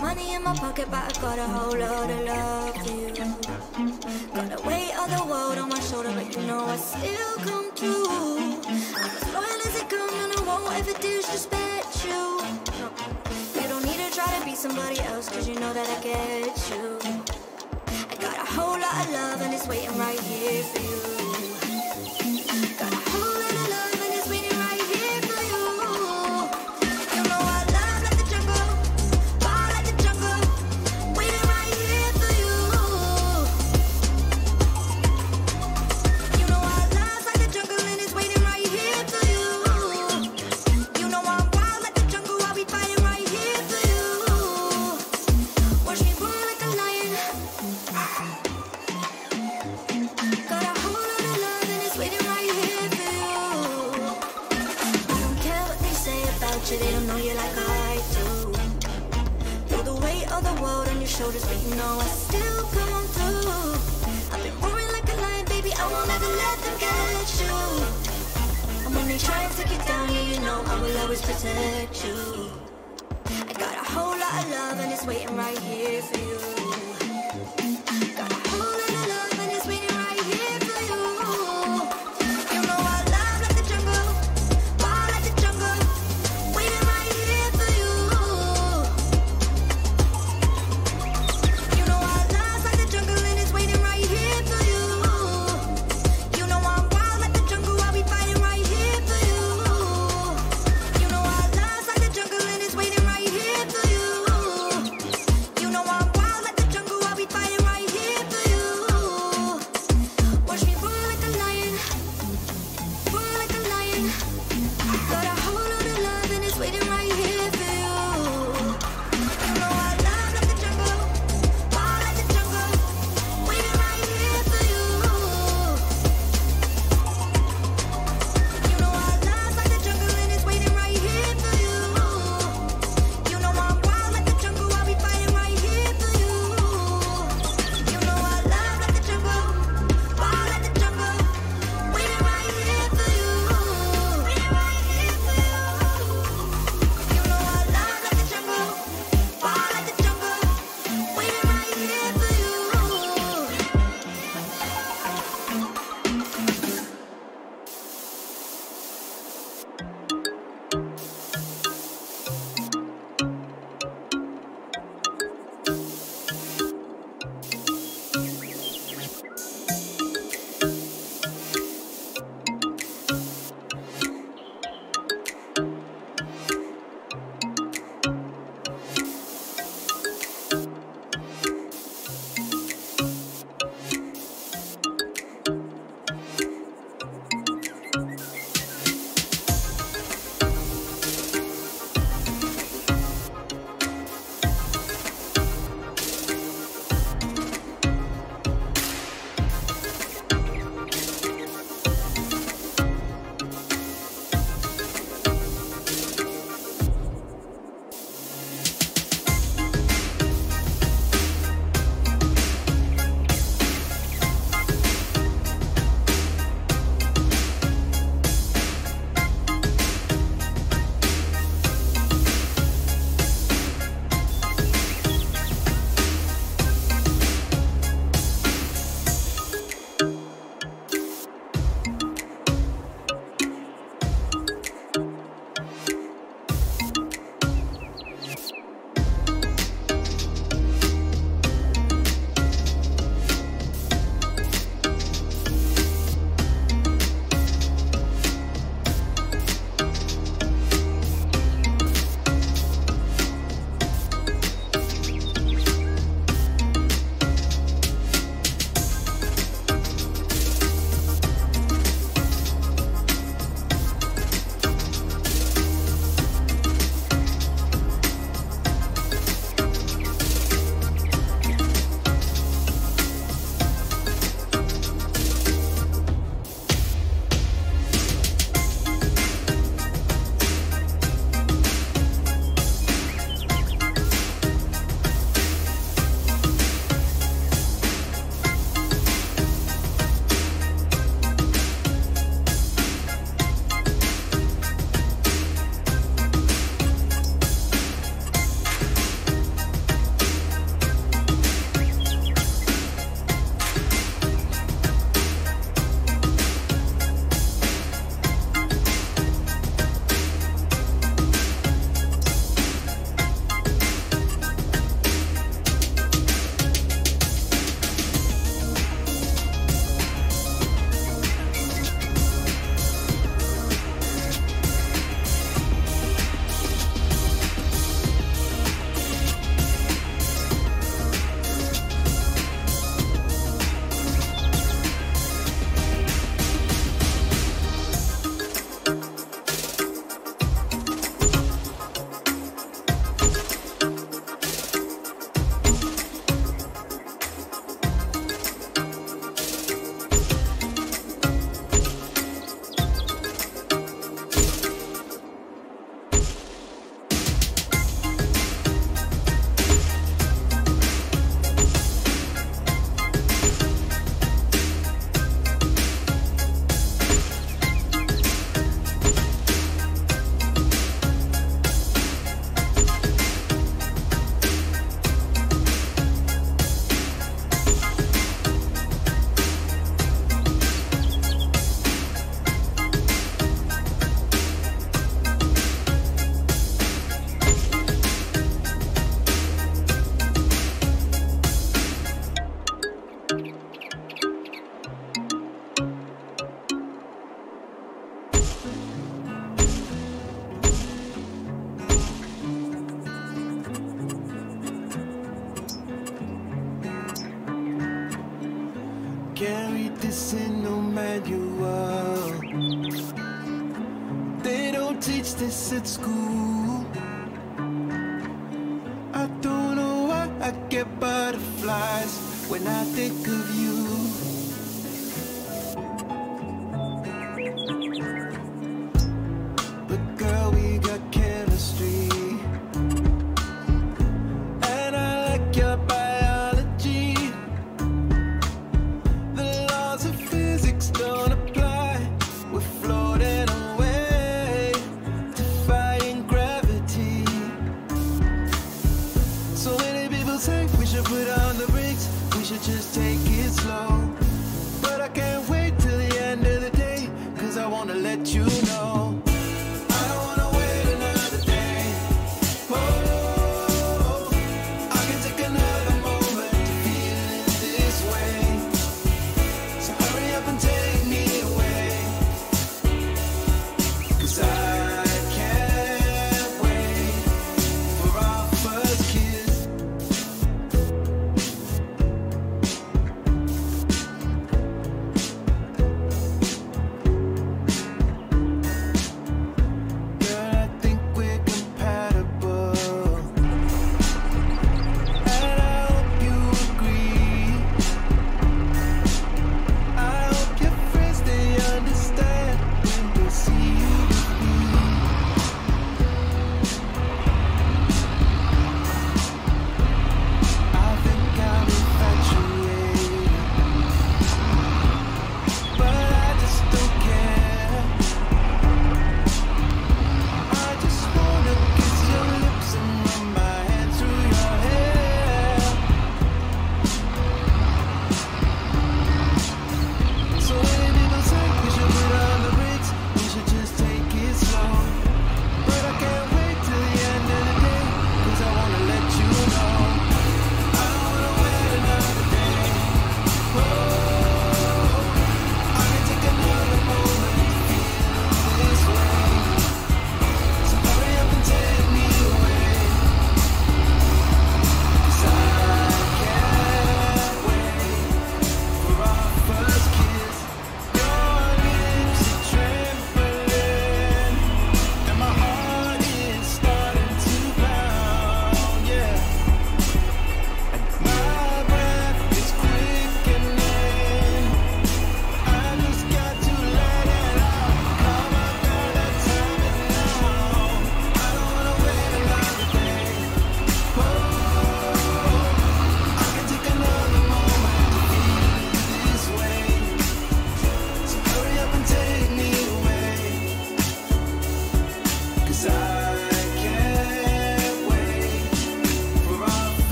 Money in my pocket, but I got a whole lot of love for you. Got the weight of the world on my shoulder, but you know I still come through. I'm as loyal as it comes, and I won't ever disrespect you. You don't need to try to be somebody else, cause you know that I get you. I got a whole lot of love, and it's waiting right here for you.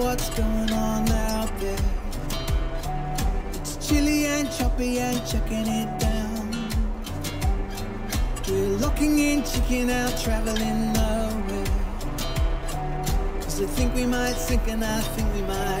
what's going on out there. It's chilly and choppy and chucking it down. We're locking in, checking out, traveling nowhere. Cause I think we might sink and I think we might.